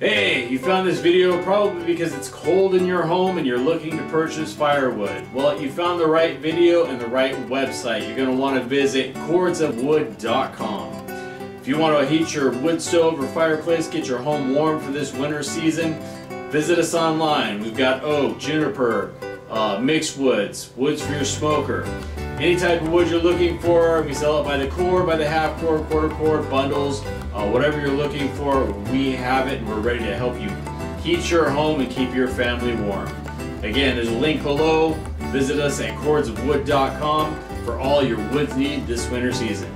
Hey, you found this video probably because it's cold in your home and you're looking to purchase firewood. Well, you found the right video and the right website. You're going to want to visit cordsofwood.com. If you want to heat your wood stove or fireplace, get your home warm for this winter season, visit us online. We've got oak, juniper, uh, mixed woods, woods for your smoker. Any type of wood you're looking for, we sell it by the cord, by the half cord, quarter cord, bundles, uh, whatever you're looking for, we have it and we're ready to help you heat your home and keep your family warm. Again, there's a link below. Visit us at cordsofwood.com for all your wood need this winter season.